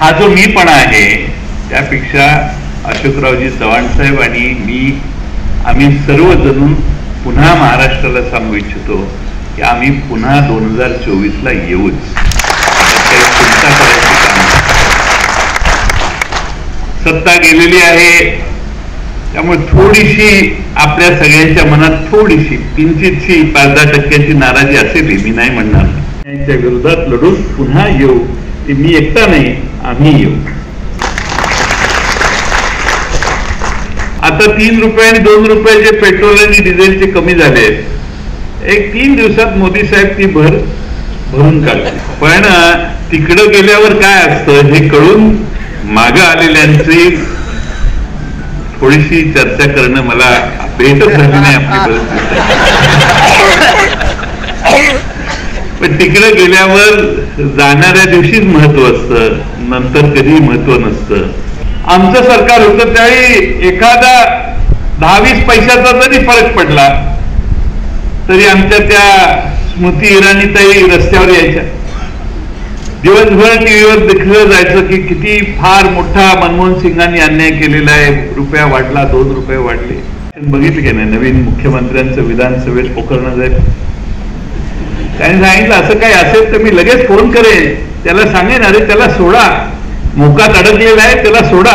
हा जो मीपणा आहे त्यापेक्षा अशोकरावजी चव्हाण साहेब आणि मी आम्ही सर्वजण पुन्हा महाराष्ट्राला सांगू इच्छितो की आम्ही पुन्हा दोन हजार चोवीसला येऊच. चिंता करायची काम सत्ता गेलेली आहे त्यामुळे थोडीशी आपल्या सगळ्यांच्या मनात थोडीशी किंचितशी पाच दहा टक्क्याची नाराजी असेल मी नाही म्हणणार. यांच्या विरोधात लढून पुन्हा येऊ. ते मी एकटा नाही आम्ही येऊ आता तीन रुपये आणि दोन रुपयाचे पेट्रोल आणि डिझेलचे कमी झाले एक तीन दिवसात मोदी साहेब ती भर भरून काढते पण तिकडं गेल्यावर काय असतं हे कळून मागं आलेल्यांची थोडीशी चर्चा करणं मला भेटच झाली नाही आपली परिस्थिती पण तिकडे गेल्यावर जाणाऱ्या दिवशीच महत्त्व असतं नंतर कधी महत्त्व नसतं. आमचं सरकार होतं त्यावेळी एखादा दहावीस पैशाचा जरी फरक पडला तरी आमच्या त्या स्मृती इराणीताई रस्त्यावर यायच्या. दिवसभर टीव्हीवर दिखलं जायचं की किती फार मोठा मनमोहन सिंगांनी अन्याय केलेला आहे रुपया वाढला दोन रुपये वाढले. बघितलं की नाही नवीन मुख्यमंत्र्यांचं विधानसभेत पोखरणं जाईल त्याने सांगितलं असं काही असेल तर मी लगेच फोन करेन. त्याला सांगेन अरे त्याला सोडा. मोकात अडकलेला आहे त्याला सोडा.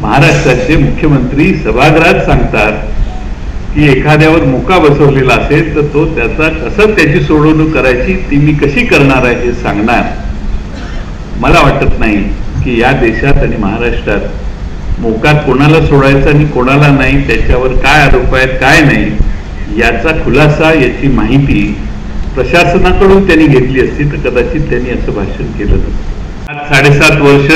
महाराष्ट्राचे मुख्यमंत्री सभागृहात सांगतात की एखाद्यावर मुका बसवलेला असेल तर तो त्याचा कसं त्याची सोडवणूक करायची ती मी कशी करणार आहे हे सांगणार. मला वाटत नाही की या देशात आणि महाराष्ट्रात मोकात कोणाला सोडायचा आणि कोणाला नाही त्याच्यावर काय आरोप आहेत काय नाही. याचा खुलासा याची माहिती प्रशासनाकडून त्यांनी घेतली असती तर कदाचित त्यांनी असं भाषण केलं नसतं. आज साडेसात वर्ष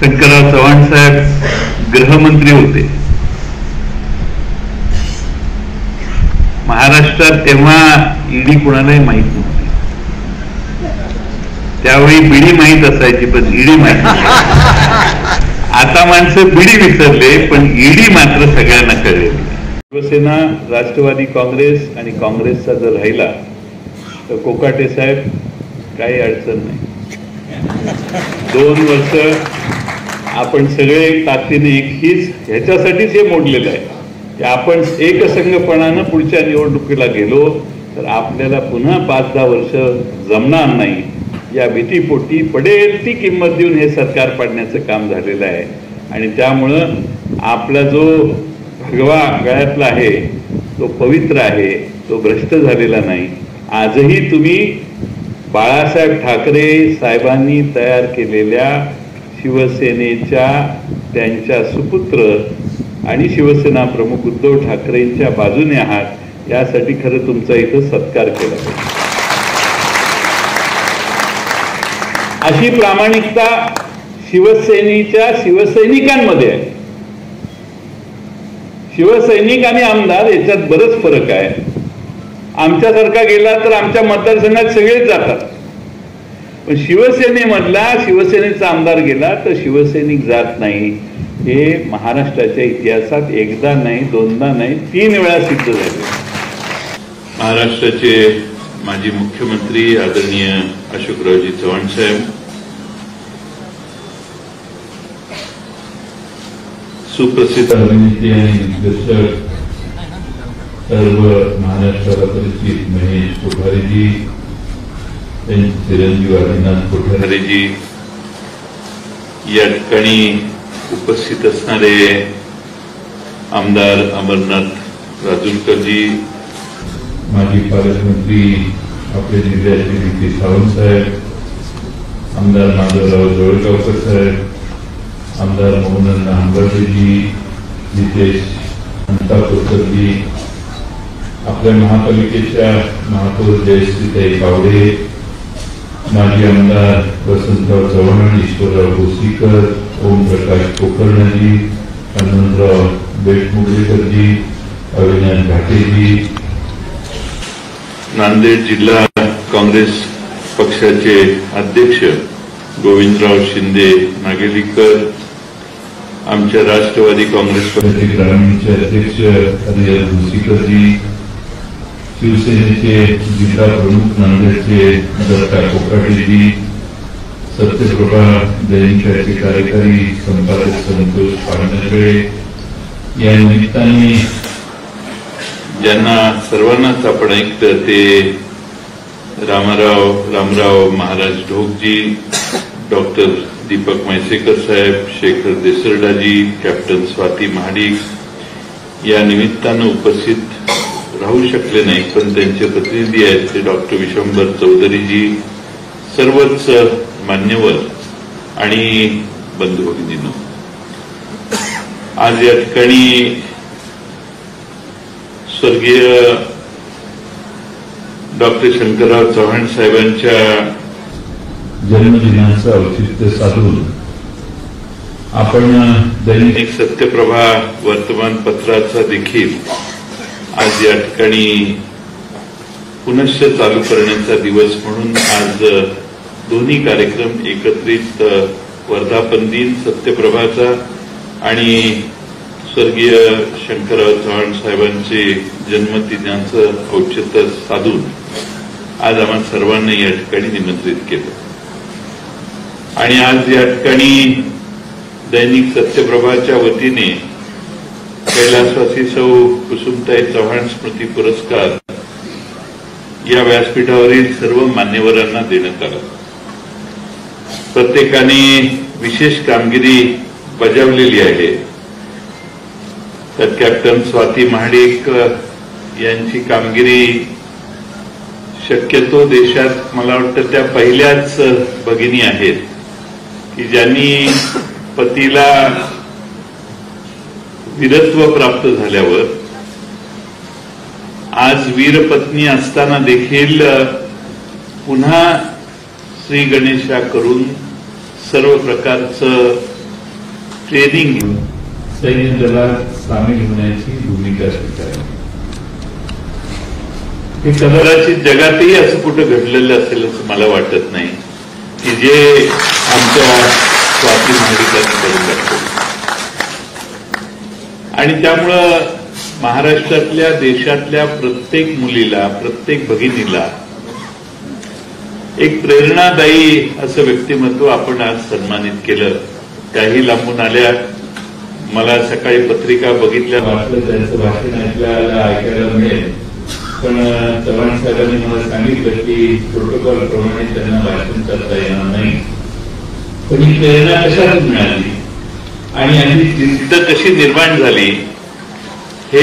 शंकरराव चव्हाण साहेब गृहमंत्री होते. महाराष्ट्रात तेव्हा ईडी कुणालाही माहीत नव्हती. त्यावेळी बिडी माहीत असायची पण ईडी माहीत आता माणसं बिडी विसरले पण ईडी मात्र सगळ्यांना कळेल. शिवसेना राष्ट्रवादी काँग्रेस आणि काँग्रेसचा जर राहिला तर कोकाटे साहेब काही अडचण नाही. दोन वर्ष आपण सगळे ताकदीने एक हीच ह्याच्यासाठीच हे मोडलेलं आहे. की आपण एकसंघपणानं पुढच्या निवडणुकीला गेलो तर आपल्याला पुन्हा पाच दहा वर्ष जमणार नाही. या भीतीपोटी पडेल ती किंमत देऊन हे सरकार पाडण्याचं काम झालेलं आहे. आणि त्यामुळं आपला जो भगवा गळ्यातला आहे तो पवित्र आहे तो भ्रष्ट झालेला नाही. आजही तुम्ही बाळासाहेब ठाकरे साहेबांनी तयार केलेल्या शिवसेनेच्या त्यांच्या सुपुत्र आणि शिवसेना प्रमुख उद्धव ठाकरेंच्या बाजूने आहात यासाठी खरं तुमचा इथं सत्कार केला अशी प्रामाणिकता शिवसेनेच्या शिवसैनिकांमध्ये आहे. शिवसैनिक आणि आमदार याच्यात बरंच फरक आहे. आमच्यासारखा गेला तर आमच्या मतदारसंघात सगळेच जातात. पण शिवसेनेमधला शिवसेनेचा आमदार गेला तर शिवसैनिक जात नाही. हे महाराष्ट्राच्या इतिहासात एकदा नाही दोनदा नाही तीन वेळा सिद्ध झाले. महाराष्ट्राचे माजी मुख्यमंत्री आदरणीय अशोकरावजी चव्हाण साहेब सुप्रसिद्ध अभिनेते आणि दिग्दर्शक सर्व महाराष्ट्राला महेश कोठारेजी त्यांचे चिरंजीव आदिनाथ कोठारे या ठिकाणी उपस्थित असणारे आमदार अमरनाथ राजूरकरजी माजी पालकमंत्री आपले जिल्ह्याचे नेते सावंत साहेब आमदार माधवराव जवळगावकर साहेब आमदार मोहन हंबर्डेजी नितेश अंतापूरकरजी आपल्या महापालिकेच्या महापौर जयश्रीताई कावडे माजी आमदार वसंतराव चव्हाण ईश्वरराव भोसीकर ओमप्रकाश कोकर्णजी हनुमंतराव बेटमुगळेकरजी अविनाश घाटेजी. नांदेड जिल्हा काँग्रेस पक्षाचे अध्यक्ष गोविंदराव शिंदे नागेलीकर आमच्या राष्ट्रवादी काँग्रेस पक्षाचे ग्रामीणचे अध्यक्ष हरिहर भुसीकरजी शिवसेनेचे जिल्हा प्रमुख नांदेडचे दत्ता कोकाटेजी सत्यप्रभा दैनिकाचे कार्यकारी संपादक संतोष पांढरे या निमित्ताने ज्यांना सर्वांनाच आपण ऐकतं ते रामाराव रामराव महाराज ढोकजी डॉक्टर दीपक म्हैसेकर साहेब शेखर देसरडाजी कॅप्टन स्वाती महाडिक या निमित्तानं उपस्थित राहू शकले नाही पण त्यांचे प्रतिनिधी आहेत ते डॉक्टर विश्वंभर चौधरीजी सर्वच मान्यवर आणि बंधू भगिनीनो आज या ठिकाणी स्वर्गीय डॉक्टर शंकरराव चव्हाण साहेबांच्या जन्मदिनाचं औचित्य साधून आपण दैनिक सत्यप्रभा वर्तमानपत्राचा देखील आज या ठिकाणी पुनश्च चालू करण्याचा दिवस म्हणून आज दोन्ही कार्यक्रम एकत्रित वर्धापन दिन सत्यप्रभाचा आणि स्वर्गीय शंकरराव चव्हाण साहेबांचे जन्मदिनाचं औचित्य साधून आज आम्हा सर्वांना या ठिकाणी निमंत्रित केलं. आणि आज या ठिकाणी दैनिक सत्यप्रभाच्या वतीने कैलासवासी सौ कुसुमताई चव्हाण स्मृती पुरस्कार या व्यासपीठावरील सर्व मान्यवरांना देण्यात आला. प्रत्येकाने विशेष कामगिरी बजावलेली आहे. तर कॅप्टन स्वाती महाडिक यांची कामगिरी शक्यतो देशात मला वाटतं त्या पहिल्याच भगिनी आहेत. की ज्यांनी पतीला वीरत्व प्राप्त झाल्यावर आज वीरपत्नी असताना देखील पुन्हा श्री गणेशा करून सर्व प्रकारचं ट्रेनिंग घेऊन सैन्य दलात सामील होण्याची भूमिका स्वीकारली. हे कदाचित जगातही असं कुठं घडलेलं असेल असं मला वाटत नाही. की जे आमच्या स्वाती करून दाखवलं आणि त्यामुळं महाराष्ट्रातल्या देशातल्या प्रत्येक मुलीला प्रत्येक भगिनीला एक प्रेरणादायी असं व्यक्तिमत्व आपण आज सन्मानित केलं. त्याही लांबून आल्या. मला सकाळी पत्रिका बघितल्या. वाटलं त्यांचं भाषण ऐकायला मिळेल. पण चव्हाण साहेबांनी मला सांगितलं की प्रोटोकॉल प्रमाणे त्यांना भाषण करता येणार नाही. पण ही प्रेरणा कशातून मिळाली? आणि यांची जिद्द कशी निर्माण झाली हे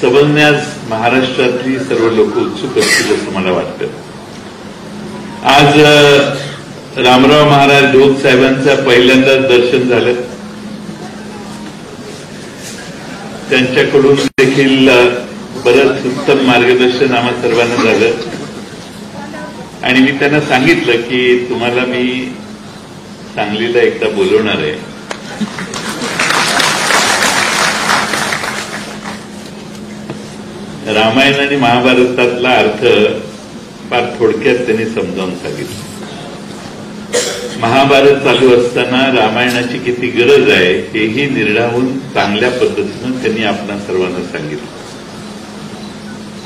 समजण्यास महाराष्ट्रातली सर्व लोक उत्सुक असतील असं मला वाटतं. आज रामराव महाराज ढोक साहेबांचं पहिल्यांदाच दर्शन झालं. त्यांच्याकडून देखील बरंच उत्तम मार्गदर्शन आम्हा सर्वांना झालं. आणि मी त्यांना सांगितलं की तुम्हाला मी सांगलीला एकदा बोलवणार आहे. रामायण आणि महाभारतातला अर्थ फार थोडक्यात त्यांनी समजावून सांगितलं. महाभारत चालू असताना रामायणाची किती गरज आहे हेही निर्णाहून चांगल्या पद्धतीनं त्यांनी आपल्या सर्वांना सांगितलं.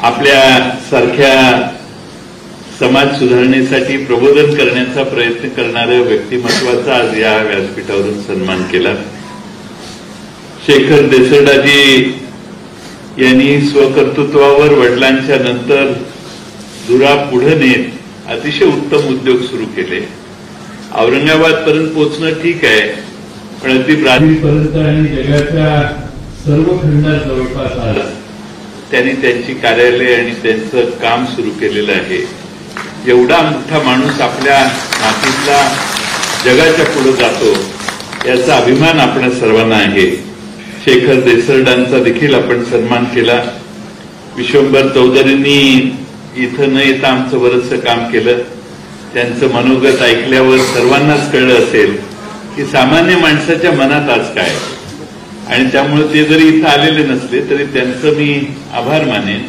आपल्या सारख्या समाज सुधारणेसाठी प्रबोधन करण्याचा प्रयत्न करणाऱ्या व्यक्तिमत्वाचा आज या व्यासपीठावरून सन्मान केला. शेखर देसरडाजी यांनी स्वकर्तृत्वावर वडिलांच्या नंतर धुरा पुढे नेत अतिशय उत्तम उद्योग सुरू केले. औरंगाबाद पर्यंत पोहोचणं ठीक आहे पण अगदी ब्राझील पर्यंत आणि जगाच्या सर्व खंडात जवळपास आला. त्यांनी त्यांची कार्यालय आणि त्यांचं काम सुरू केलेलं आहे. एवढा मोठा माणूस आपल्या मातीतला जगाच्या पुढे जातो याचा अभिमान आपल्या सर्वांना आहे. शेखर देसरडांचा देखील आपण सन्मान केला. विश्वंभर चौधरींनी इथं न येता आमचं बरंचसं काम केलं. त्यांचं मनोगत ऐकल्यावर सर्वांनाच कळलं असेल की सामान्य माणसाच्या मनात आज काय आहे. आणि त्यामुळे ते जरी इथं आलेले नसले तरी त्यांचं मी आभार मानेन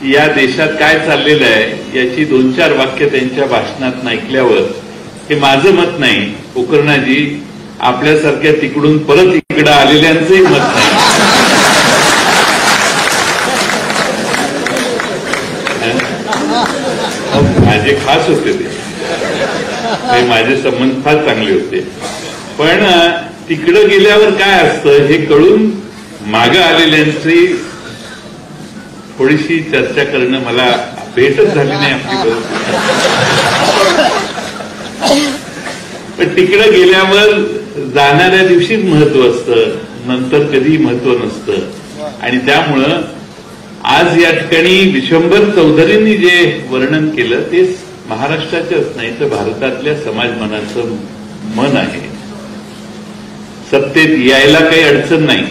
की या देशात काय चाललेलं आहे याची दोन चार वाक्य त्यांच्या भाषणात ऐकल्यावर हे माझं मत नाही. कोकर्णाजी आपल्यासारख्या तिकडून परत इकडं आलेल्यांचंही मत नाही. माझे खास होते ते. माझे संबंध फार चांगले होते. पण तिकडं गेल्यावर काय असतं हे कळून मागं आलेल्यांची थोडीशी चर्चा करणं मला भेटच झाली नाही आपली बरोबर. पण तिकडं गेल्यावर जाणाऱ्या दिवशीच महत्त्व असतं नंतर कधी महत्त्व नसतं. आणि त्यामुळं आज या ठिकाणी विश्वंभर चौधरींनी जे वर्णन केलं ते महाराष्ट्राच्याच नाही तर भारतातल्या समाज मनाचं मन आहे. सत्तेत यायला काही अडचण नाही.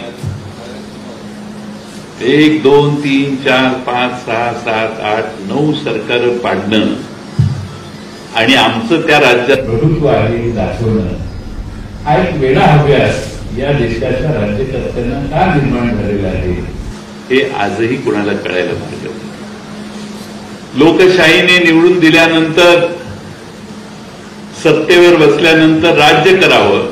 एक दोन तीन चार पाच सहा सात आठ नऊ सरकार पाडणं आणि आमचं त्या राज्यात प्रभुत्व आहे हे दाखवणं हा एक वेळा अभ्यास या देशाच्या राज्यकर्त्यांना का निर्माण झालेला आहे हे आजही कुणाला कळायला पाहिजे लोकशाहीने निवडून दिल्यानंतर सत्तेवर बसल्यानंतर राज्य करावं.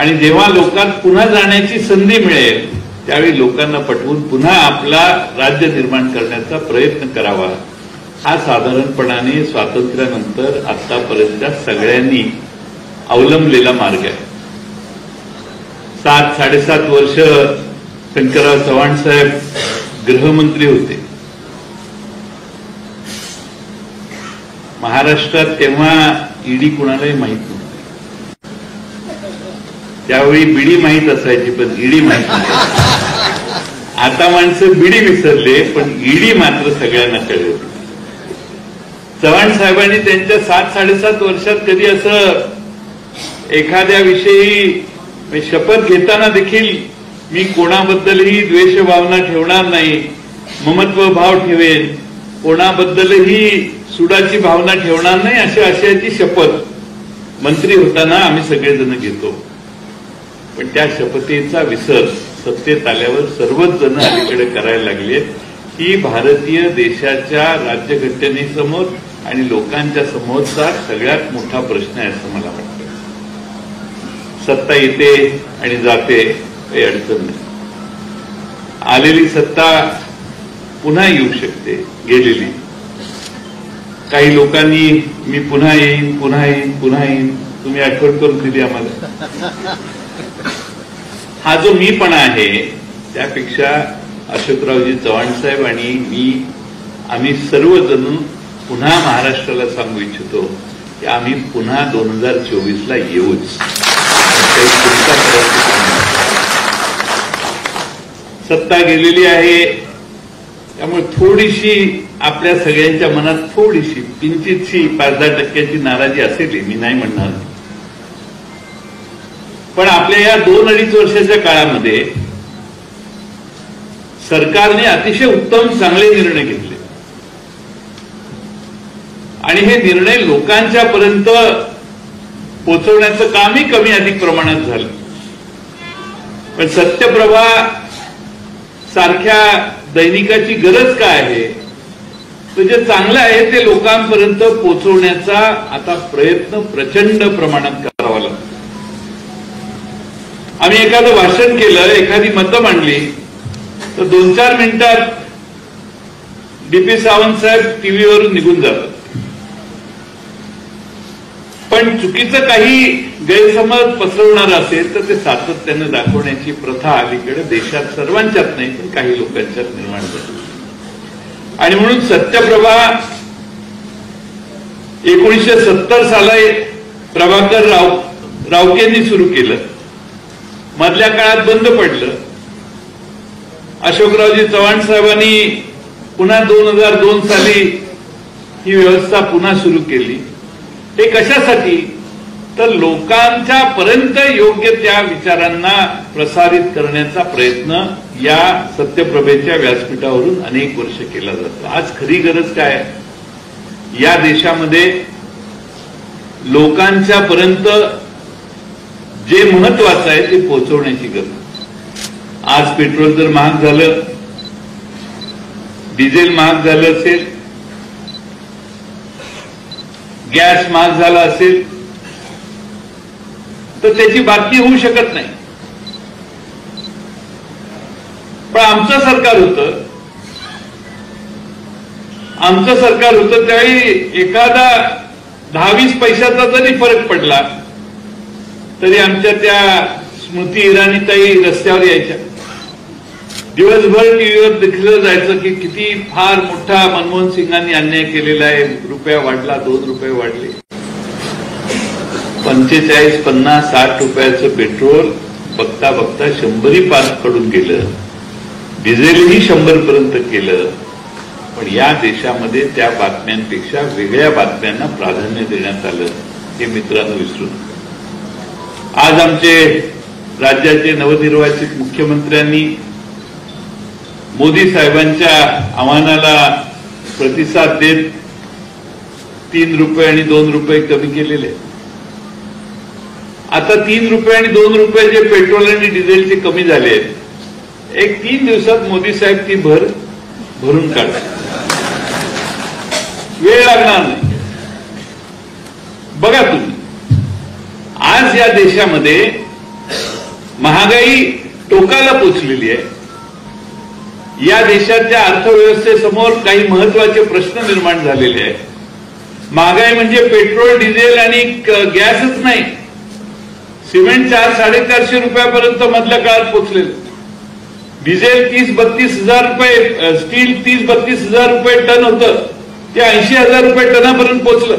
आणि जेव्हा लोकांना पुन्हा जाण्याची संधी मिळेल त्यावेळी लोकांना पटवून पुन्हा आपला राज्य निर्माण करण्याचा प्रयत्न करावा. हा साधारणपणाने स्वातंत्र्यानंतर आतापर्यंतच्या सगळ्यांनी अवलंबलेला मार्ग आहे. सात साडेसात वर्ष शंकरराव चव्हाण साहेब गृहमंत्री होते. महाराष्ट्रात तेव्हा ईडी कुणालाही माहीत नव्हती. त्यावेळी बिडी माहीत असायची पण ईडी माहीत आता माणसं बिडी विसरले पण ईडी मात्र सगळ्यांना कळली. चव्हाण साहेबांनी त्यांच्या सात साडेसात वर्षात कधी असं एखाद्या विषयी शपथ घेताना देखील मी कोणाबद्दलही द्वेष भावना ठेवणार नाही ममत्व भाव ठेवेन कोणाबद्दलही सुडाची भावना ठेवणार नाही अशा आशयाची शपथ मंत्री होताना आम्ही सगळेजण घेतो. पण त्या शपथेचा विसर सत्तेत आल्यावर सर्वच जण अलीकडे करायला लागले. ही भारतीय देशाच्या राज्यघटनेसमोर आणि लोकांच्या समोरचा सगळ्यात मोठा प्रश्न आहे असं मला वाटतं. सत्ता येते आणि जाते काही अडचण नाही. आलेली सत्ता पुन्हा येऊ शकते गेलेली. काही लोकांनी मी पुन्हा येईन पुन्हा येईन पुन्हा येईन. तुम्ही आठवण करून दिली आम्हाला. हा जो मीपणा आहे त्यापेक्षा अशोकरावजी चव्हाण साहेब आणि मी आम्ही सर्वजण पुन्हा महाराष्ट्राला सांगू इच्छितो की आम्ही पुन्हा दोन हजार चोवीसला येऊच. सत्ता गेलेली आहे त्यामुळे थोडीशी आपल्या सगळ्यांच्या मनात थोडीशी किंचितशी पाच दहा टक्क्याची नाराजी असेल मी नाही म्हणणार. पण आपल्या या दोन अडीच वर्षाच्या काळामध्ये सरकारने अतिशय उत्तम चांगले निर्णय घेतले. आणि हे निर्णय लोकांच्या पर्यंत पोचवण्याचं कामही कमी अधिक प्रमाणात झालं. पण सत्यप्रभा सारख्या दैनिकाची गरज काय आहे? तर जे चांगलं आहे ते लोकांपर्यंत पोचवण्याचा आता प्रयत्न प्रचंड प्रमाणात करावा लागतो. आम्ही एखादं भाषण केलं एखादी मतं मांडली तर दोन चार मिनिटात डीपी सावंत साहेब टीव्हीवरून निघून जातात. पण चुकीचं काही गैरसमज पसरवणार असेल तर ते सातत्यानं दाखवण्याची प्रथा अलीकडे देशात सर्वांच्यात नाही पण काही लोकांच्यात निर्माण झाली. आणि म्हणून सत्यप्रभा एकोणीसशे सत्तर साला प्रभाकर राव रावकेंनी सुरू केलं. मधल्या काळात बंद पडलं. अशोकरावजी चव्हाण साहेबांनी पुन्हा दोन हजार दोन साली ही व्यवस्था पुन्हा सुरू केली. हे कशासाठी? तर लोकांच्या पर्यंत योग्य त्या विचारांना प्रसारित करण्याचा प्रयत्न या सत्यप्रभेच्या व्यासपीठावरून अनेक वर्ष केला जातो. आज खरी गरज काय? आहे? या देशामध्ये लोकांच्या पर्यंत जे महत्वाचं आहे ते पोहोचवण्याची गरज. आज पेट्रोल जर महाग झालं डिझेल महाग झालं असेल गॅस महाग झाला असेल तर त्याची बातमी होऊ शकत नाही. पण आमचं सरकार होतं आमचं सरकार होतं त्यावेळी एखादा दहा वीस पैशाचा जरी फरक पडला तरी आमच्या त्या स्मृती इराणीताई रस्त्यावर यायच्या. दिवसभर टीव्हीवर दिखलं जायचं की किती फार मोठा मनमोहन सिंगांनी अन्याय केलेला आहे. रुपया वाढला दोन रुपये वाढले. पंचेचाळीस पन्नास साठ रुपयाचं पेट्रोल बघता बघता शंभरी पारकडून गेलं. डिझेलही शंभर पर्यंत केलं. पण या देशामध्ये त्या बातम्यांपेक्षा वेगळ्या बातम्यांना प्राधान्य देण्यात आलं हे मित्रांनो विसरू नका. आज आमचे राज्याचे नवनिर्वाचित मुख्यमंत्र्यांनी मोदी साहेबांच्या आव्हानाला प्रतिसाद देत तीन रुपये आणि दोन रुपये कमी केलेले आता तीन रुपये आणि दोन रुपये जे पेट्रोल आणि डिझेलचे कमी झाले आहेत एक तीन दिवसात मोदी साहेब ती भर भरून काढतात. वेळ लागणार नाही. बघा तुम्ही. आज या देशामध्ये महागाई टोकाला पोचलेली आहे. या देशाच्या अर्थव्यवस्थेसमोर काही महत्त्वाचे प्रश्न निर्माण झालेले आहेत. महागाई म्हणजे पेट्रोल डिझेल आणि गॅसच नाही. सिमेंट चार साडेचारशे रुपयापर्यंत मधल्या काळात पोचले डिझेल तीस बत्तीस हजार रुपये स्टील तीस बत्तीस हजार रुपये टन होतं. ते ऐंशी हजार रुपये टनापर्यंत पोचलं.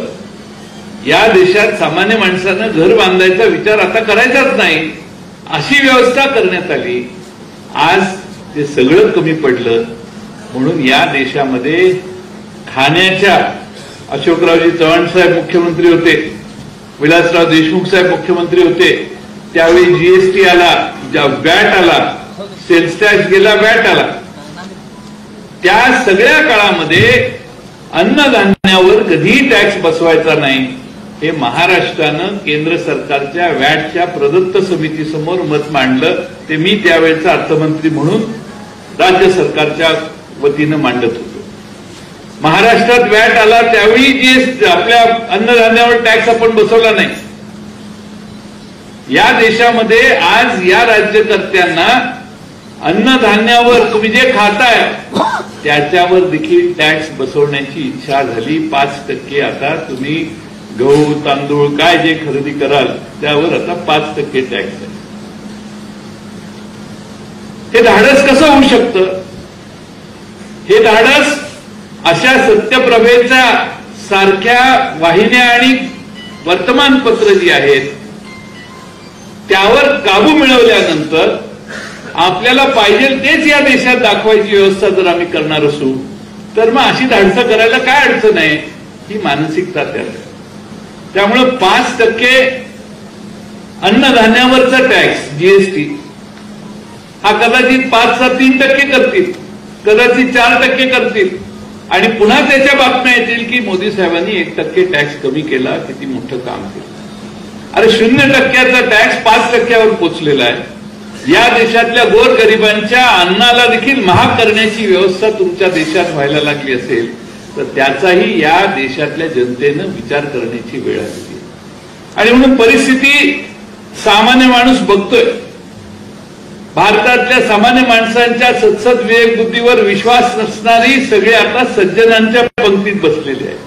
या देशात सामान्य माणसानं घर बांधायचा विचार आता करायचाच नाही. अशी व्यवस्था करण्यात आली. आज ते सगळं कमी पडलं. म्हणून या देशामध्ये खाण्याच्या अशोकरावजी चव्हाण साहेब मुख्यमंत्री होते विलासराव देशमुख साहेब मुख्यमंत्री होते त्यावेळी जीएसटी आला बॅट आला सेल्स टॅक्स गेला बॅट आला. त्या सगळ्या काळामध्ये अन्नधान्यावर कधीही टॅक्स बसवायचा नाही. हे महाराष्ट्रानं केंद्र सरकारच्या वॅटच्या प्रदत्त समितीसमोर मत मांडलं. ते मी त्यावेळेचा अर्थमंत्री म्हणून राज्य सरकारच्या वतीनं मांडत होतो. महाराष्ट्रात वॅट आला त्यावेळी जे आपल्या अन्नधान्यावर टॅक्स आपण बसवला नाही. या देशामध्ये आज या राज्यकर्त्यांना अन्नधान्यावर तुम्ही जे खाताय त्याच्यावर देखील टॅक्स बसवण्याची इच्छा झाली. पाच टक्के आता तुम्ही गहू तांदूळ काय जे खरेदी कराल त्यावर आता पाच टक्के टॅक्स आहे. हे धाडस कसं होऊ शकतं? हे धाडस अशा सत्यप्रभेच्या सारख्या वाहिन्या आणि वर्तमानपत्र जी आहेत त्यावर काबू मिळवल्यानंतर आपल्याला पाहिजे तेच या देशात दाखवायची व्यवस्था जर आम्ही करणार असू तर मग अशी धाडसं करायला काय अडचण आहे? ही मानसिकता त्यात आहे. त्यामुळं पाच टक्के अन्नधान्यावरचा टॅक्स जीएसटी हा कदाचित पाचचा तीन टक्के करतील कदाचित चार टक्के करतील. आणि पुन्हा त्याच्या बातम्या येतील की मोदी साहेबांनी एक टक्के टॅक्स कमी केला किती मोठं काम केलं. अरे शून्य टक्क्याचा टॅक्स पाच टक्क्यावर पोचलेला आहे. या देशातल्या गोरगरिबांच्या अन्नाला देखील महाग करण्याची व्यवस्था तुमच्या देशात व्हायला लागली असेल तर त्याचाही या देशातल्या जनतेनं विचार करण्याची वेळ आली आणि म्हणून परिस्थिती सामान्य माणूस बघतोय. भारतातल्या सामान्य माणसांच्या सत्सद विवेक बुद्धीवर विश्वास नसणारी सगळे आता सज्जनांच्या पंक्तीत बसलेले आहेत.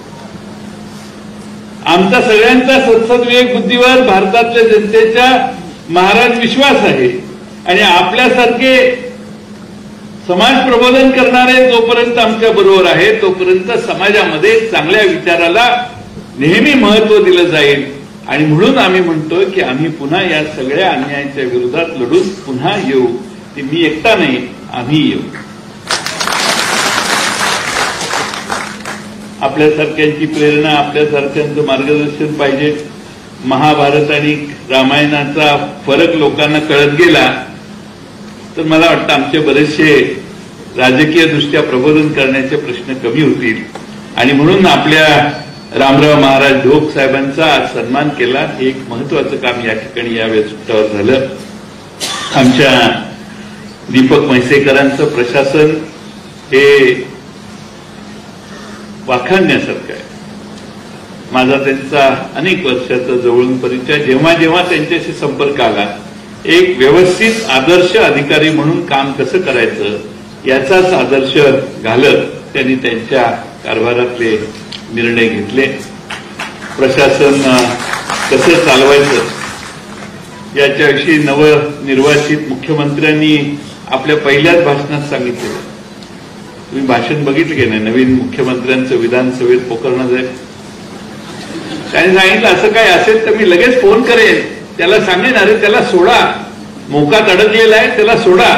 आमचा सगळ्यांचा सत्सद विवेक बुद्धीवर भारतातल्या जनतेच्या महाराज विश्वास आहे. आणि आपल्यासारखे समाज प्रबोधन करणारे जोपर्यंत आमच्या बरोबर आहे तोपर्यंत समाजामध्ये चांगल्या विचाराला नेहमी महत्त्व दिलं जाईल. आणि म्हणून आम्ही म्हणतोय की आम्ही पुन्हा या सगळ्या अन्यायाच्या विरोधात लढून पुन्हा येऊ. ते मी एकटा नाही आम्ही येऊ. आपल्यासारख्यांची प्रेरणा आपल्यासारख्यांचं मार्गदर्शन पाहिजे. महाभारत आणि रामायणाचा फरक लोकांना कळत गेला. तर मला वाटतं आमचे बरेचसे राजकीय दृष्ट्या प्रबोधन करण्याचे प्रश्न कमी होतील. आणि म्हणून आपल्या रामराव महाराज ढोक साहेबांचा आज सन्मान केला. हे एक महत्वाचं काम या ठिकाणी या सुट्टावर झालं. आमच्या दीपक म्हैसेकरांचं प्रशासन हे वाखाणण्यासारखं आहे. माझा त्यांचा अनेक वर्षाचा जवळून परिचय. जेव्हा जेव्हा त्यांच्याशी संपर्क आला एक व्यवस्थित आदर्श अधिकारी म्हणून काम कसं करायचं याचाच आदर्श घालत त्यांनी त्यांच्या कारभारातले निर्णय घेतले. प्रशासन कसं चालवायचं याच्याविषयी नवनिर्वाचित मुख्यमंत्र्यांनी आपल्या पहिल्याच भाषणात सांगितलेलं तुम्ही भाषण बघितलं की नाही? नवीन मुख्यमंत्र्यांचं विधानसभेत पोकरणं जाईल त्यांनी सांगितलं असं काय असेल तर मी लगेच फोन करेन. त्याला सांगेन अरे त्याला सोडा. मोकात अडकलेला आहे त्याला सोडा.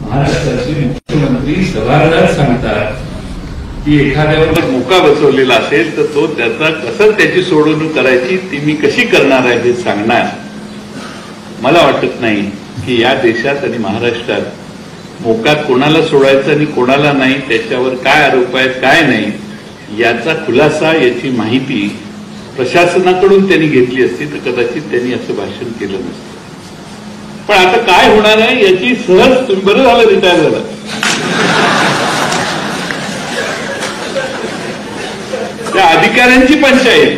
महाराष्ट्राचे मुख्यमंत्री सभागृहात सांगतात की एखाद्यावर जर मोका बसवलेला असेल तर तो त्याचा कसं त्याची सोडवणूक करायची ती मी कशी करणार आहे हे सांगणार. मला वाटत नाही की या देशात आणि महाराष्ट्रात मोका कोणाला सोडायचा आणि कोणाला नाही त्याच्यावर काय आरोप आहेत काय नाही याचा खुलासा याची माहिती प्रशासनाकडून त्यांनी घेतली असती तर कदाचित त्यांनी असं भाषण केलं नसतं. पण आता काय होणार आहे याची सहज तुम्ही बरं झालं रिटायर झालं. त्या अधिकाऱ्यांची पंचायत.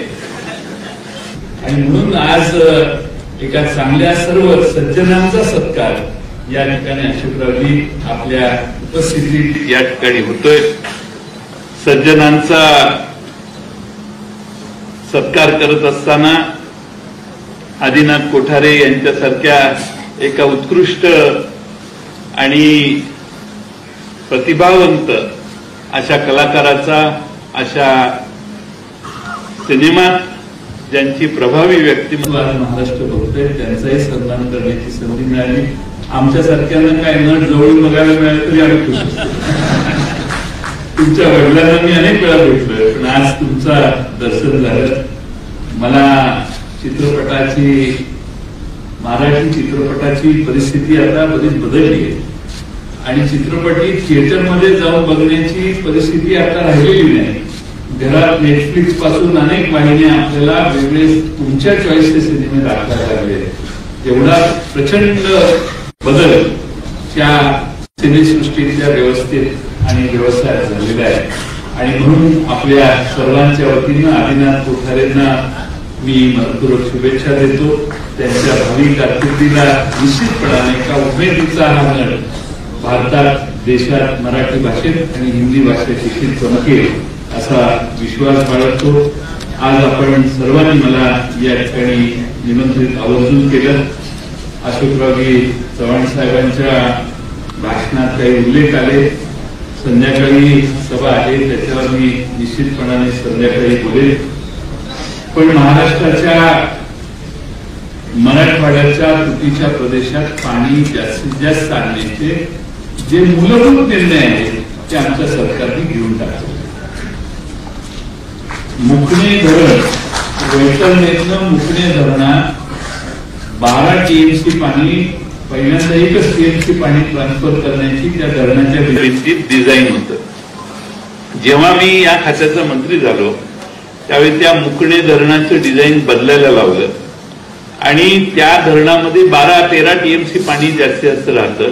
आणि म्हणून आज एका चांगल्या सर्व सज्जनांचा सत्कार या ठिकाणी अशोकरावजी आपल्या उपस्थितीत या ठिकाणी होतोय. सज्जनांचा सत्कार करत असताना आदिनाथ कोठारे यांच्यासारख्या एका उत्कृष्ट आणि प्रतिभावंत अशा कलाकाराचा अशा सिनेमात ज्यांची प्रभावी व्यक्ती आज महाराष्ट्र बघतोय त्यांचाही सन्मान करण्याची संधी मिळाली आमच्यासारख्यांना काय नट जवळून बघायला मिळालं तरी आम्ही खुश असतो. तुमच्या वडिलांना मी अनेक वेळा भेटलोय पण आज तुमचा दर्शन झालं. मला चित्रपटाची मराठी चित्रपटाची परिस्थिती आता बरीच बदलली आहे. आणि चित्रपटी थिएटरमध्ये जाऊन बघण्याची परिस्थिती आता राहिलेली नाही. घरात नेटफ्लिक्सपासून अनेक वाहिन्या आपल्याला वेगळे तुमच्या चॉईसचे सिनेमे दाखवायला लागले एवढा प्रचंड बदल त्या सिनेसृष्टीतल्या व्यवस्थेत आणि व्यवसायात झालेला आहे. आणि म्हणून आपल्या सर्वांच्या वतीनं आदिनाथ कोठारेंना मी मनपूर्वक शुभेच्छा देतो. त्यांच्या भावी कारकिर्दीला निश्चितपणाने एका उमेदीचा हा नट भारतात देशात मराठी भाषेत आणि हिंदी भाषेत देखील चमकेल असा विश्वास बाळगतो. आज आपण सर्वांनी मला या ठिकाणी निमंत्रित आवर्जून केलं. अशोकरावजी चव्हाण साहेबांच्या भाषणात काही उल्लेख आले. संध्याकाळी सभा आहे त्याच्यावर मी निश्चितपणाने संध्याकाळी बोलेल पण महाराष्ट्राच्या मराठवाड्याच्या तुटीच्या प्रदेशात पाणी जास्तीत जास्त आणण्याचे जे मूलभूत निर्णय आहेत ते आमच्या सरकारने घेऊन टाकले. मुकणे धरण वैतरणीतनं मुकणे धरणात बारा टीएमसी पाणी पहिल्यांदा एकच टीएमसी पाणी ट्रान्सफर करण्याची त्या धरणाच्या भिंतीत डिझाईन होतं. जेव्हा मी या खात्याचा मंत्री झालो त्यावेळी त्या मुकणे धरणाचं डिझाईन बदलायला लावलं. आणि त्या धरणामध्ये बारा तेरा टीएमसी पाणी जास्तीत जास्त राहतं.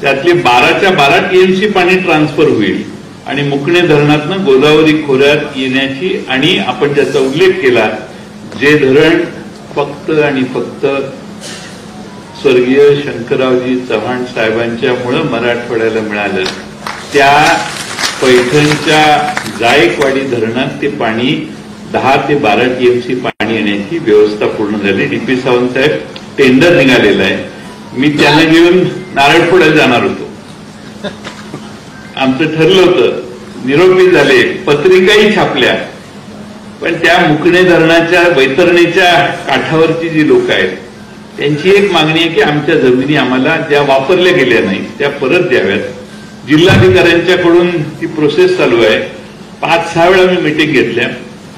त्यातले बाराच्या बारा टीएमसी पाणी ट्रान्सफर होईल. आणि मुकणे धरणातनं गोदावरी खोऱ्यात येण्याची आणि आपण ज्याचा उल्लेख केला जे धरण फक्त आणि फक्त स्वर्गीय शंकररावजी चव्हाण साहेबांच्यामुळं मराठवाड्याला मिळालं. त्या पैठणच्या जायकवाडी धरणात ते पाणी दहा ते बारा टीएमसी पाणी येण्याची व्यवस्था पूर्ण झाली. डीपी सावंत साहेब टेंडर निघालेलं आहे. मी त्यांना घेऊन नारळपुड्याला जाणार होतो. आमचं ठरलं होतं. निरोपी झाले पत्रिकाही छापल्या. पण त्या मुकणे धरणाच्या वैतरणीच्या काठावरची जी लोक आहेत त्यांची एक मागणी आहे की आमच्या जमिनी आम्हाला ज्या वापरल्या गेल्या नाही त्या परत द्याव्यात. जिल्हाधिकाऱ्यांच्याकडून ती प्रोसेस चालू आहे. पाच सहा वेळा मी मिटिंग घेतल्या.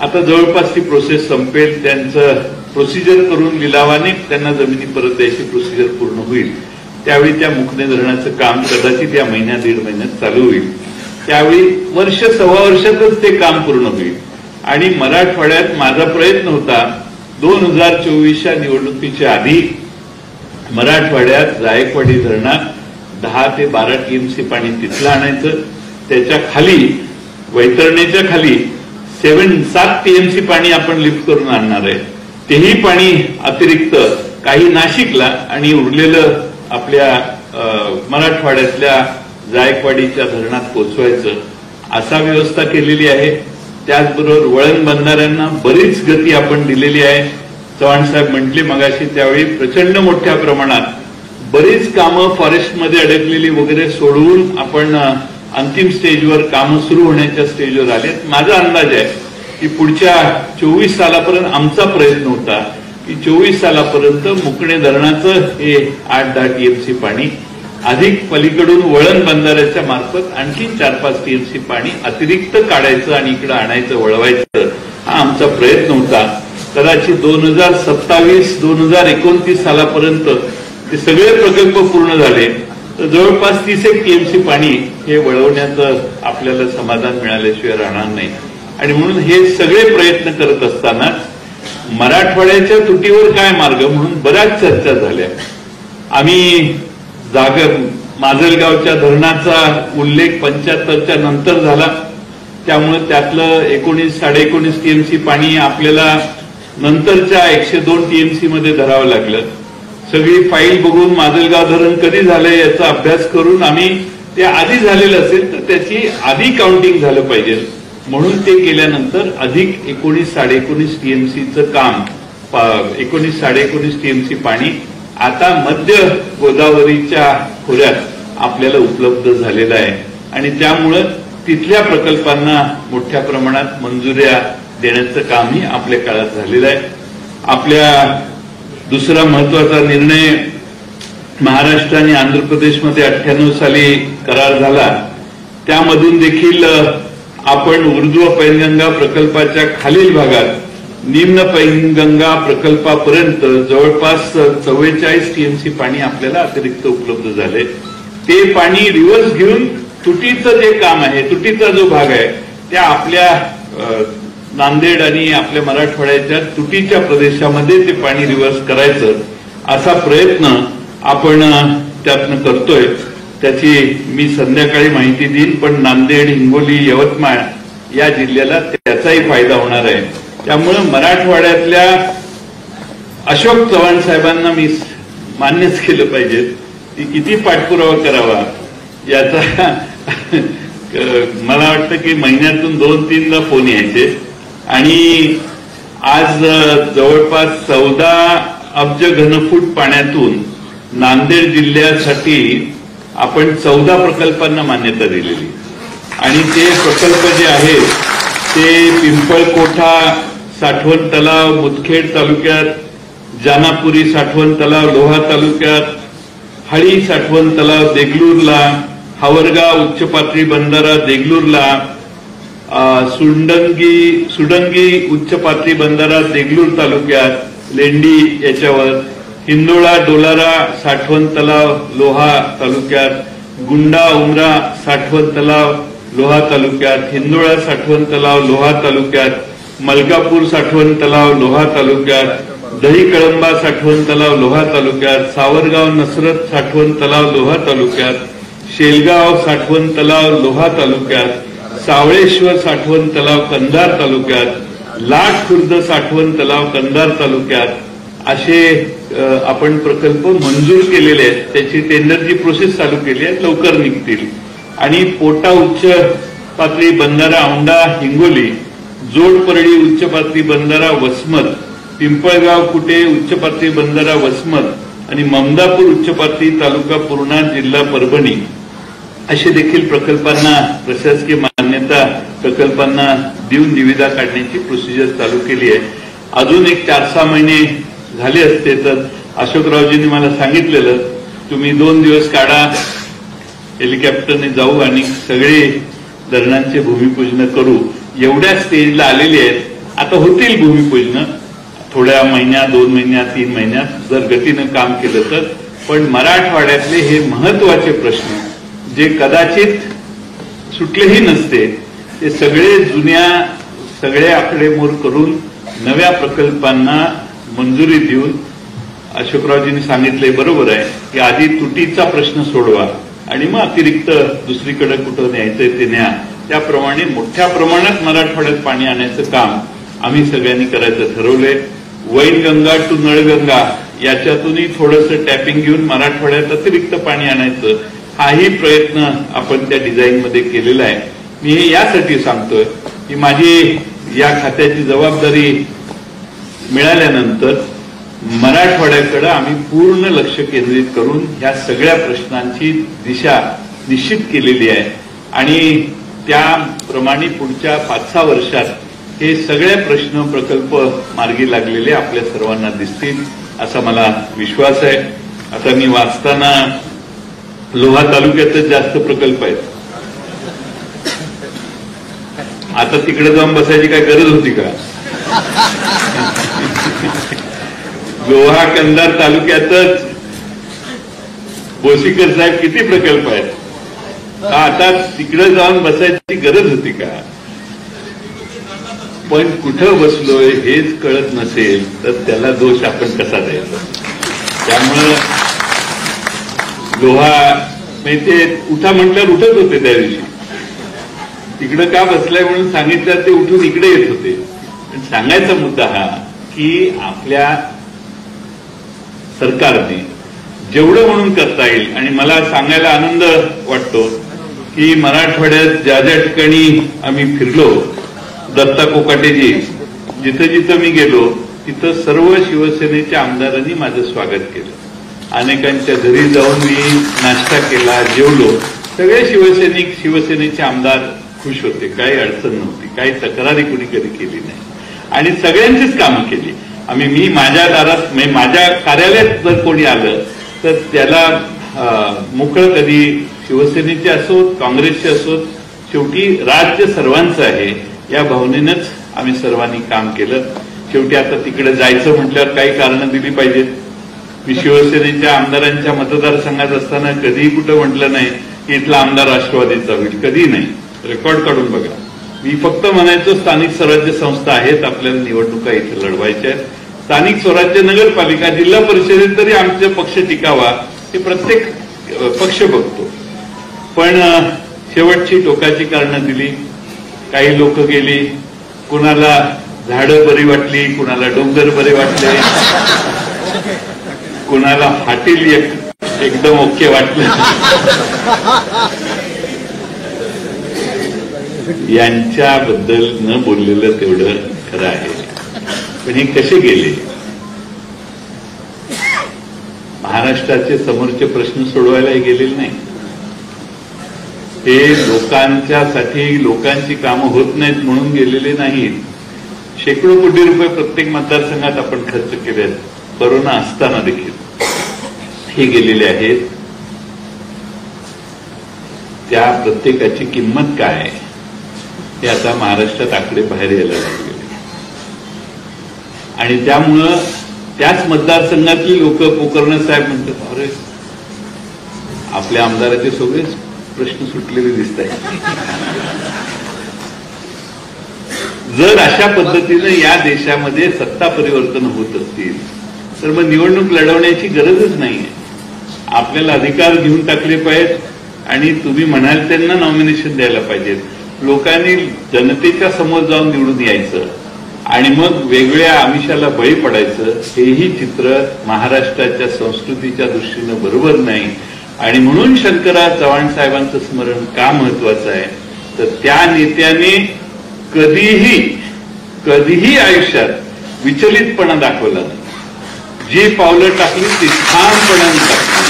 आता जवळपास ती प्रोसेस संपेल त्यांचं प्रोसिजर करून लिलावाने त्यांना जमिनी परत द्यायची प्रोसिजर पूर्ण होईल. त्यावेळी त्या मुखने धरणाचं काम कदाचित या महिन्यात दीड महिन्यात चालू होईल. त्यावेळी वर्ष सव्वा वर्षातच ते काम पूर्ण होईल. आणि मराठवाड्यात माझा प्रयत्न होता दोन हजार चोवीसच्या निवडणुकीच्या आधी मराठवाड्यात जायकवाडी धरणात दहा ते बारा टीएमसी पाणी तिथलं आणायचं. त्याच्याखाली वैतरणेच्या खाली सेव्हन सात टीएमसी पाणी आपण लिफ्ट करून आणणार आहे. तेही पाणी अतिरिक्त काही नाशिकला आणि उरलेलं आपल्या मराठवाड्यातल्या जायकवाडीच्या धरणात पोचवायचं असा व्यवस्था केलेली आहे. त्याचबरोबर वळण बांधणाऱ्यांना बरीच गती आपण दिलेली आहे. चव्हाण साहेब म्हटले मगाशी त्यावेळी प्रचंड मोठ्या प्रमाणात बरीच कामं फॉरेस्टमध्ये अडकलेली वगैरे सोडवून आपण अंतिम स्टेजवर कामं सुरू होण्याच्या स्टेजवर आलेत. माझा अंदाज आहे की पुढच्या चोवीस सालापर्यंत आमचा प्रयत्न होता की चोवीस सालापर्यंत मुकणे धरणाचं हे आठ दहा टीएमसी पाणी अधिक पलीकडून वळण बंधाऱ्याच्या मार्फत आणखी चार पाच टीएमसी पाणी अतिरिक्त काढायचं आणि इकडे आणायचं वळवायचं हा आमचा प्रयत्न होता. कदाचित दोन हजार सत्तावीस दोन हजार एकोणतीस सालापर्यंत ते सगळे प्रकल्प पूर्ण झाले. तर जवळपास तीस एक टीएमसी पाणी हे वळवण्याचं आपल्याला समाधान मिळाल्याशिवाय राहणार नाही. आणि म्हणून हे सगळे प्रयत्न करत असताना मराठवाड्याच्या तुटीवर काय मार्ग? म्हणून बऱ्याच चर्चा झाल्या. आम्ही जागर माजलगावच्या धरणाचा उल्लेख पंच्याहत्तरच्या नंतर झाला. त्यामुळे त्यातलं एकोणीस साडे एकोणीस टीएमसी पाणी आपल्याला नंतरच्या एकशे दोन टीएमसी मध्ये धरावं लागलं. सगळी फाईल बघून माजलगाव धरण कधी झालंय याचा अभ्यास करून आम्ही ते आधी झालेलं असेल तर त्याची आधी काउंटिंग झालं पाहिजे. म्हणून ते केल्यानंतर अधिक एकोणीस साडे एकोणीस टीएमसीचं काम एकोणीस साडे एकोणीस टीएमसी पाणी आता मध्य गोदावरीच्या खोऱ्यात आपल्याला उपलब्ध झालेलं आहे. आणि त्यामुळं तिथल्या प्रकल्पांना मोठ्या प्रमाणात मंजुऱ्या देण्याचं कामही आपल्या काळात झालेलं आहे. आपल्या दुसरा महत्त्वाचा निर्णय महाराष्ट्र आणि आंध्र प्रदेशमध्ये अठ्ठ्याण्णव साली करार झाला. त्यामधून देखील आपण उर्दू पैनगंगा प्रकल्पाच्या खालील भागात निम्न पैनगंगा प्रकल्पापर्यंत जवळपास चव्वेचाळीस टीएमसी पाणी आपल्याला अतिरिक्त उपलब्ध झाले ते पाणी रिव्हर्स घेऊन तुटीचं जे काम आहे तुटीचा जो भाग आहे त्या आपल्या नांदेड आणि आपल्या मराठवाड्याच्या तुटीच्या प्रदेशामध्ये ते पाणी रिव्हर्स करायचं असा प्रयत्न आपण त्यातनं करतोय. त्याची मी संध्याकाळी माहिती देईन पण नांदेड हिंगोली यवतमाळ या जिल्ह्याला त्याचाही फायदा होणार आहे. त्यामुळं मराठवाड्यातल्या अशोक चव्हाण साहेबांना मी मान्यच केलं पाहिजे. की किती पाठपुरावा करावा याचा मला वाटतं की महिन्यातून दोन तीनदा फोन यायचे. आणि आज जवळपास चौदा अब्ज घनफूट पाण्यातून नांदेड जिल्ह्यासाठी आपण चौदा प्रकल्पांना मान्यता दिलेली. आणि ते प्रकल्प जे आहेत ते पिंपळकोठा साठवण तलाव मुदखेड तालुक्यात जानापुरी साठवण तलाव लोहा तालुक्यात हळी साठवण तलाव देगलूरला हावरगाव उच्च पातळी बंधारा देगलूरला सुंडंगी सुडंगी उच्च पातळी बंधारा देगलूर तालुक्यात लेंडी याच्यावर हिंदोळा डोलारा साठवण तलाव लोहा तालुक्यात गुंडा उमरा साठवण तलाव लोहा तालुक्यात हिंदोळा साठवण तलाव लोहा तालुक्यात मलकापूर साठवण तलाव लोहा तालुक्यात दही कळंबा साठवण तलाव लोहा तालुक्यात सावरगाव नसरत साठवण तलाव लोहा तालुक्यात शेलगाव साठवण तलाव लोहा तालुक्यात सावळेश्वर साठवण तलाव कंधार तालुक्यात लाट खुर्द साठवण तलाव कंधार तालुक्यात असे आपण प्रकल्प मंजूर केलेले आहेत. त्याची टेंडरची प्रोसेस चालू केली आहे. लवकर निघतील. आणि पोटा उच्च पातळी बंधारा औंढा हिंगोली जोडपरडी उच्च पातळी बंधारा वसमत पिंपळगाव कुटे उच्च पातळी बंधारा वसमत आणि ममदापूर उच्च पातळी तालुका पूर्णा जिल्हा परभणी. असे देखील प्रकल्पांना प्रशासकीय मान्यता प्रकल्पांना देऊन निविदा काढण्याची प्रोसिजर चालू केली आहे. अजून एक चार सहा महिने झाले असते तर अशोकरावजींनी मला सांगितलेलं तुम्ही दोन दिवस काढा हेलिकॉप्टरने जाऊ आणि सगळे धरणांचे भूमिपूजन करू. एवढ्या स्टेजला आलेले आहेत. आता होतील भूमिपूजन. थोड्या महिन्यात दोन महिन्यात तीन महिन्यात जर गतीनं काम केलं तर. पण मराठवाड्यातले हे महत्त्वाचे प्रश्न जे कदाचित सुटलेही नसते ते सगळे जुन्या सगळे आकडेमोड करून नव्या प्रकल्पांना मंजुरी देऊन अशोकरावजींनी सांगितले बरोबर आहे की आधी तुटीचा प्रश्न सोडवा आणि मग अतिरिक्त दुसरीकडे कुठं न्यायचंय ते न्या. त्याप्रमाणे मोठ्या प्रमाणात मराठवाड्यात पाणी आणण्याचं काम आम्ही सगळ्यांनी करायचं ठरवलंय. वैनगंगा टू नळगंगा याच्यातूनही थोडंसं टॅपिंग घेऊन मराठवाड्यात अतिरिक्त पाणी आणायचं हाही प्रयत्न आपण त्या डिझाईनमध्ये केलेला आहे. मी हे यासाठी सांगतोय की माझी या खात्याची जबाबदारी मिळाल्यानंतर मराठवाड्याकडे आम्ही पूर्ण लक्ष केंद्रित करून ह्या सगळ्या प्रश्नांची दिशा निश्चित केलेली आहे. आणि त्याप्रमाणे पुढच्या पाच सहा वर्षात हे सगळे प्रश्न प्रकल्प मार्गी लागलेले आपल्या सर्वांना दिसतील असा मला विश्वास आहे. आता मी वाचताना लोहा तालुक्यातच जास्त प्रकल्प आहेत. आता तिकडे जाऊन बसायची काय गरज होती का? लोहा कंधार तालुक्यातच. बोसीकर साहेब किती प्रकल्प आहेत? आता तिकडे जाऊन बसायची गरज होती का? पण कुठं बसलोय हेच कळत नसेल तर त्याला दोष आपण कसा द्यायचा? त्यामुळं लोहा ते उठा म्हटल्यावर उठत होते त्या दिवशी. तिकडं का बसलाय म्हणून सांगितलं ते उठून इकडे येत होते. पण सांगायचा मुद्दा हा की आपल्या सरकारने जेवढं म्हणून करता येईल आणि मला सांगायला आनंद वाटतो की मराठवाड्यात ज्या ज्या ठिकाणी आम्ही फिरलो दत्ता कोकाटेजी जिथं जिथं मी गेलो तिथं सर्व शिवसेनेच्या आमदारांनी माझं स्वागत केलं. अनेकांच्या घरी जाऊन मी नाश्ता केला जेवलो. सगळे शिवसैनिक शिवसेनेचे आमदार खुश होते. काही अडचण नव्हती. काही तक्रारी कुणी कधी केली नाही. आणि सगळ्यांचीच कामं केली. आम्ही मी माझ्या दारात म्हणजे माझ्या कार्यालयात जर कोणी आलं तर त्याला अं, मोकळं कधी शिवसेनेचे असोत काँग्रेसचे असोत शेवटी राज्य सर्वांचं आहे. या भावनेनंच आम्ही सर्वांनी काम केलं. शेवटी आता तिकडे जायचं म्हटल्यावर काही कारणं दिली पाहिजेत. मी शिवसेनेच्या आमदारांच्या मतदारसंघात असताना कधीही कुठं म्हटलं नाही की इथला आमदार राष्ट्रवादीचा होईल. कधीही नाही. रेकॉर्ड काढून बघा. मी फक्त म्हणायचो स्थानिक स्वराज्य संस्था आहेत आपल्याला निवडणुका इथे लढवायच्या आहेत. स्थानिक स्वराज्य नगरपालिका जिल्हा परिषदेत तरी आमचा पक्ष टिकावा हे प्रत्येक पक्ष बघतो. पण शेवटची टोकाची कारणं दिली. काही लोक गेली. कुणाला झाडं बरी वाटली कुणाला डोंगर बरे वाटले. कुणाला हाटील एक एकदम ओके वाटलं. यांच्याबद्दल न बोललेलं तेवढं खरं आहे. पण हे कसे गेले? महाराष्ट्राचे समोरचे प्रश्न सोडवायलाही गेलेले नाही. हे लोकांच्यासाठी लोकांची कामं होत नाहीत म्हणून गेलेले नाहीत. शेकडो कोटी रुपये प्रत्येक मतदारसंघात आपण खर्च केले आहेत. करोना असताना देखील. हे गेलेले आहेत. त्या प्रत्येकाची किंमत काय आहे? हे आता महाराष्ट्रात आकडे बाहेर यायला लागले. आणि त्यामुळं त्याच मतदारसंघातली लोक पोकर्ण साहेब म्हणतात अरे आपल्या आमदाराचे सगळेच प्रश्न सुटलेले दिसत आहेत जर अशा पद्धतीनं या देशामध्ये सत्ता परिवर्तन होत असतील तर मग निवडणूक लढवण्याची गरजच नाहीये. आपल्याला अधिकार घेऊन टाकले पाहिजेत आणि तुम्ही म्हणाल त्यांना नॉमिनेशन द्यायला पाहिजेत. लोकांनी जनतेच्या समोर जाऊन निवडून यायचं आणि मग वेगळ्या आमिषाला बळी पडायचं हेही चित्र महाराष्ट्राच्या संस्कृतीच्या दृष्टीनं बरोबर नाही. आणि म्हणून शंकरराव चव्हाण साहेबांचं स्मरण का महत्वाचं आहे? तर त्या नेत्याने कधीही कधीही आयुष्यात विचलितपणा दाखवला जी पावलं टाकली ती ठामपणानं टाकली.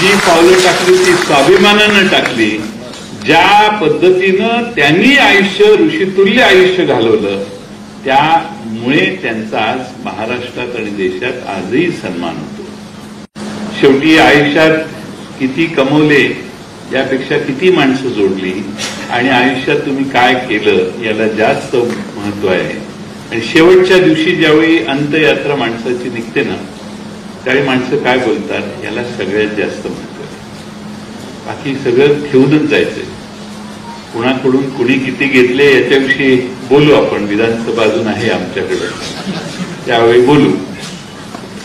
जी पावलं टाकली ती स्वाभिमानानं टाकली. ज्या पद्धतीनं त्यांनी आयुष्य ऋषितुल्य आयुष्य घालवलं त्यामुळे त्यांचा आज महाराष्ट्रात आणि देशात आजही सन्मान होतो. शेवटी आयुष्यात किती कमवले यापेक्षा किती माणसं जोडली आणि आयुष्यात तुम्ही काय केलं याला जास्त महत्त्व आहे. आणि शेवटच्या दिवशी ज्यावेळी अंतयात्रा माणसाची निघते ना त्यावेळी माणसं काय बोलतात याला सगळ्यात जास्त महत्त्व आहे. बाकी सगळं ठेवूनच जायचंय. कुणाकडून कुणी किती घेतले याच्याविषयी बोलू आपण. विधानसभा अजून आहे आमच्याकडे. त्यावेळी बोलू.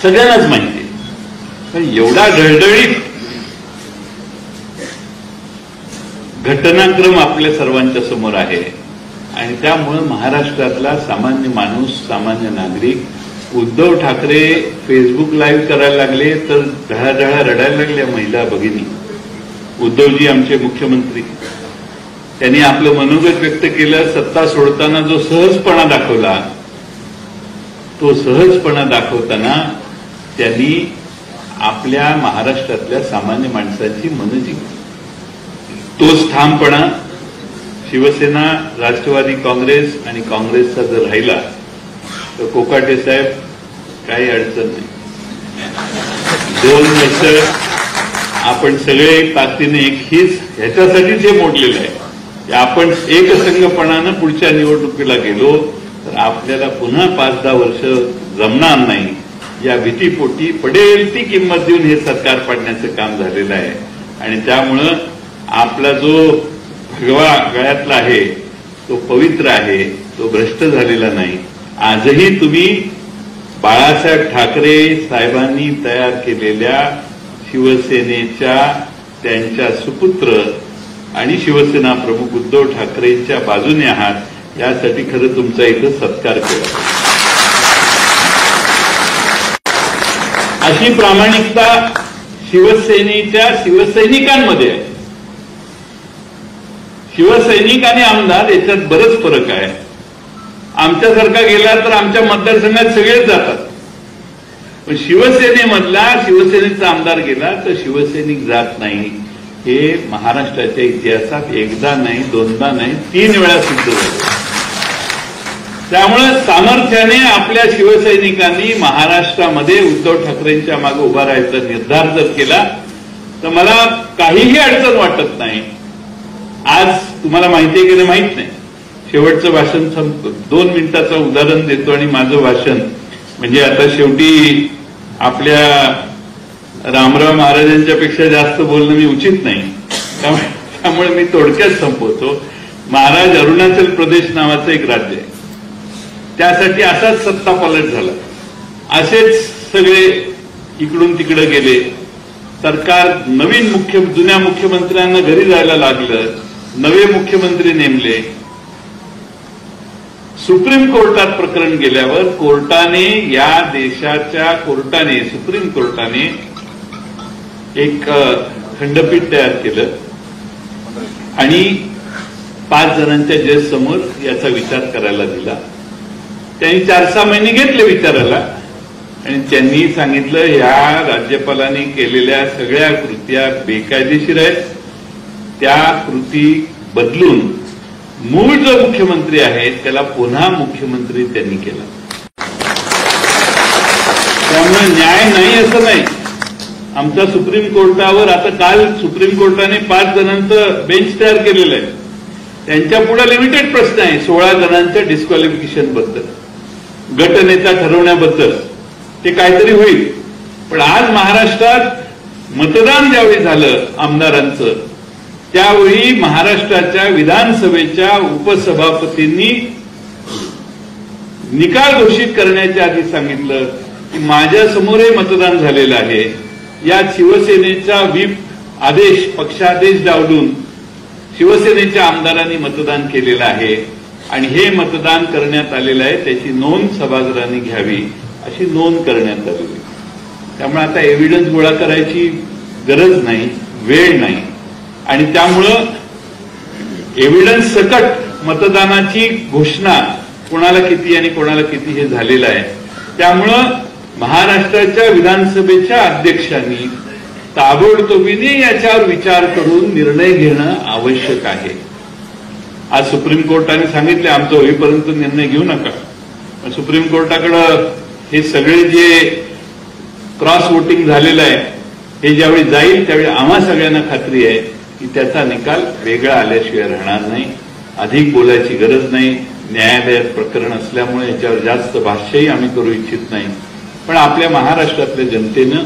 सगळ्यांनाच माहिती पण एवढा ढळढळीत घटनाक्रम आपल्या सर्वांच्या समोर आहे. आणि त्यामुळं महाराष्ट्रातला सामान्य माणूस सामान्य नागरिक उद्धव ठाकरे फेसबुक लाईव्ह करायला लागले तर ढळाढळा रडायला लागल्या महिला भगिनी. उद्धवजी आमचे मुख्यमंत्री. त्यांनी आपलं मनोगत व्यक्त केलं सत्ता सोडताना जो सहजपणा दाखवला तो सहजपणा दाखवताना त्यांनी आपल्या महाराष्ट्रातल्या सामान्य माणसाची मनं जिंकली. तोच ठामपणा शिवसेना राष्ट्रवादी काँग्रेस आणि काँग्रेसचा जर राहिला तर कोकाटे साहेब काही अडचण नाही. दोन वर्ष आपण सगळे ताकदीने एक हीच ह्याच्यासाठीच हे मोडलेलं आहे. की आपण एकसंघपणानं पुढच्या निवडणुकीला गेलो तर आपल्याला पुन्हा पाच दहा वर्ष जमणार नाही. या भीतीपोटी पडेल ती किंमत देऊन हे सरकार पाडण्याचं काम झालेलं आहे. आणि त्यामुळं आपला जो भगवा गळ्यातला आहे तो पवित्र आहे तो भ्रष्ट झालेला नाही. आजही तुम्ही बाळासाहेब ठाकरे साहेबांनी तयार केलेल्या शिवसेनेच्या त्यांच्या सुपुत्र आणि शिवसेना प्रमुख उद्धव ठाकरेंच्या बाजूने आहात यासाठी खरं तुमचा इथं सत्कार केला. अशी प्रामाणिकता शिवसेनेच्या शिवसैनिकांमध्ये आहे. शिवसैनिक आणि आमदार याच्यात बरंच फरक आहे. आमच्यासारखा गेला तर आमच्या मतदारसंघात सगळेच जातात. पण शिवसेनेमधला शिवसेनेचा आमदार गेला तर शिवसैनिक जात नाही. हे महाराष्ट्राच्या इतिहासात एकदा नाही दोनदा नाही तीन वेळा सिद्ध झालं. त्यामुळे सामर्थ्याने आपल्या शिवसैनिकांनी महाराष्ट्रामध्ये उद्धव ठाकरेंच्या मागे उभा राहायचा निर्धार जर केला तर मला काहीही अडचण वाटत नाही. आज तुम्हाला माहिती आहे की नाही माहीत नाही. शेवटचं भाषण संपतं दोन मिनिटाचं उदाहरण देतो आणि माझं भाषण. म्हणजे आता शेवटी आपल्या रामराव महाराजांच्या पेक्षा जास्त बोलणं मी उचित नाही. त्यामुळे त्यामुळे मी थोडक्यात संपवतो. महाराज अरुणाचल प्रदेश नावाचं एक राज्य आहे. त्यासाठी असाच सत्ता पालट झाला. असेच सगळे इकडून तिकडे गेले. सरकार नवीन मुख्य जुन्या मुख्यमंत्र्यांना घरी जायला लागलं. नवे मुख्यमंत्री नेमले. सुप्रीम कोर्टात प्रकरण गेल्यावर कोर्टाने या देशाच्या कोर्टाने सुप्रीम कोर्टाने एक खंडपीठ तयार केलं. आणि पाच जणांच्या जज समोर याचा विचार करायला दिला. त्यांनी चार सहा महिने घेतले विचाराला आणि त्यांनी सांगितलं या राज्यपालांनी केलेल्या सगळ्या कृत्या बेकायदेशीर आहेत. त्या कृती बदलून मूळ जो मुख्यमंत्री आहे त्याला पुन्हा मुख्यमंत्री त्यांनी केला. त्यामुळे न्याय नाही असं नाही. आमच्या सुप्रीम कोर्टावर आता काल सुप्रीम कोर्टाने पाच जणांचं बेंच तयार केलेलं आहे. त्यांच्या पुढे लिमिटेड प्रश्न आहे सोळा जणांच्या डिस्क्वालिफिकेशनबद्दल. गटनेता ठरवण्याबद्दल. ते काहीतरी होईल. पण आज महाराष्ट्रात मतदान ज्यावेळी झालं आमदारांचं त्यावेळी महाराष्ट्राच्या विधानसभेच्या उपसभापतींनी निकाल घोषित करण्याच्या आधी सांगितलं की माझ्या समोरही मतदान झालेलं आहे. या शिवसेनेचा व्हीप आदेश पक्षादेश डावलून शिवसेनेच्या आमदारांनी मतदान केलेलं आहे आणि हे मतदान करण्यात आलेलं आहे त्याची नोंद सभागृहांनी घ्यावी अशी नोंद करण्यात आलेली त्यामुळे आता एव्हिडन्स गोळा करायची गरज नाही वेळ नाही. आणि त्यामुळं एव्हिडन्स सकट मतदानाची घोषणा कोणाला किती आणि कोणाला किती हे झालेलं आहे. त्यामुळं महाराष्ट्राच्या विधानसभेच्या अध्यक्षांनी ताबडतोबीने याच्यावर विचार करून निर्णय घेणं आवश्यक आहे. आज सुप्रीम कोर्टाने सांगितले आमचं होईपर्यंत निर्णय घेऊ नका. पण सुप्रीम कोर्टाकडं हे सगळे जे क्रॉस वोटिंग झालेलं आहे हे ज्यावेळी जाईल त्यावेळी आम्हा सगळ्यांना खात्री आहे. की त्याचा निकाल वेगळा आल्याशिवाय राहणार नाही. अधिक बोलायची गरज नाही. न्यायालयात प्रकरण असल्यामुळे याच्यावर जास्त भाष्यही आम्ही करू इच्छित नाही. पण आपल्या महाराष्ट्रातल्या जनतेनं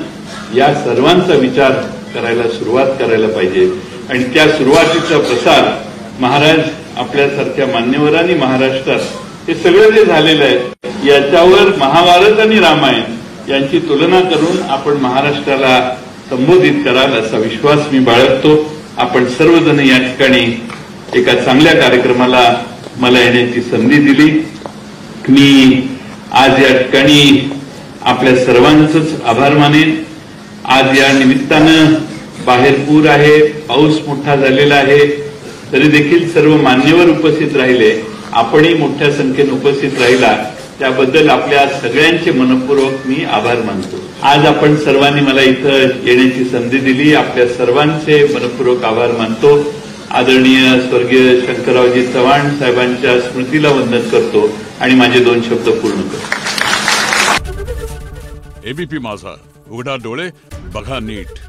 या सर्वांचा विचार करायला सुरुवात करायला पाहिजे. आणि त्या सुरुवातीचा प्रसार महाराज आपल्यासारख्या मान्यवरांनी महाराष्ट्रात हे सगळं जे झालेलं आहे याच्यावर महाभारत आणि रामायण यांची तुलना करून आपण महाराष्ट्राला संबोधित कराल असा विश्वास मी बाळगतो. आपण सर्वजण या ठिकाणी एका चांगल्या कार्यक्रमाला मला येण्याची संधी दिली. मी आज या ठिकाणी आपल्या सर्वांचंच आभार मानेन. आज या निमित्तानं बाहेर पूर आहे पाऊस मोठा झालेला आहे तरी देखील सर्व मान्यवर उपस्थित राहिले. आपणही मोठ्या संख्येने उपस्थित राहिला. त्याबद्दल आपल्या सगळ्यांचे मनपूर्वक मी आभार मानतो. आज आपण सर्वांनी मला इथं येण्याची संधी दिली. आपल्या सर्वांचे मनपूर्वक आभार मानतो. आदरणीय स्वर्गीय शंकररावजी चव्हाण साहेबांच्या स्मृतीला वंदन करतो आणि माझे दोन शब्द पूर्ण करतो. एबीपी माझा. उघडा डोळे बघा नीट.